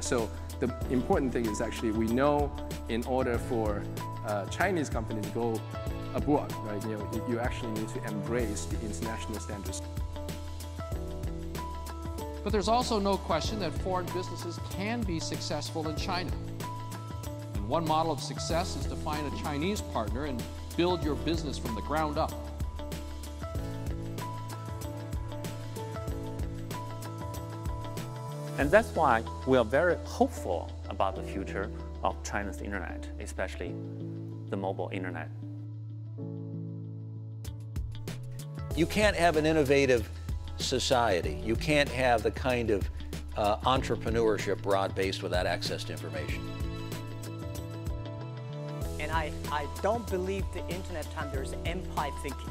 So the important thing is actually we know in order for Chinese company to go abroad, right? You know, you actually need to embrace the international standards. But there's also no question that foreign businesses can be successful in China. And one model of success is to find a Chinese partner and build your business from the ground up. And that's why we are very hopeful about the future of China's internet, especially the mobile internet. You can't have an innovative society. You can't have the kind of uh, entrepreneurship broad-based without access to information. And I, I don't believe the internet time there's empire thinking.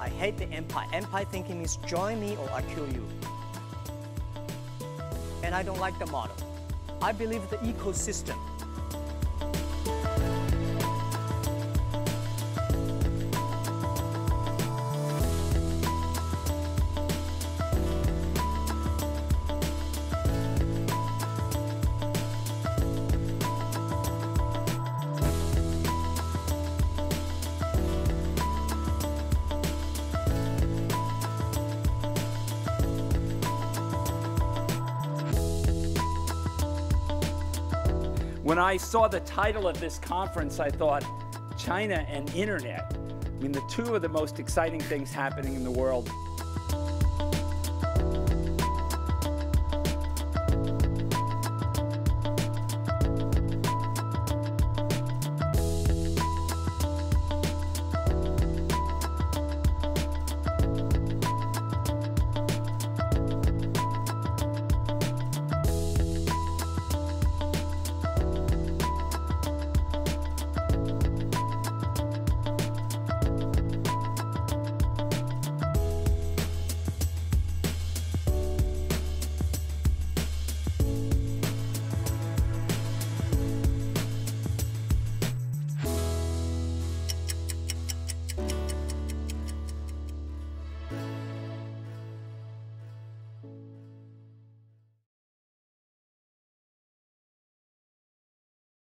I hate the empire. Empire thinking means join me or I kill you. And I don't like the model. I believe the ecosystem. When I saw the title of this conference, I thought, China and Internet. I mean, the two of the most exciting things happening in the world.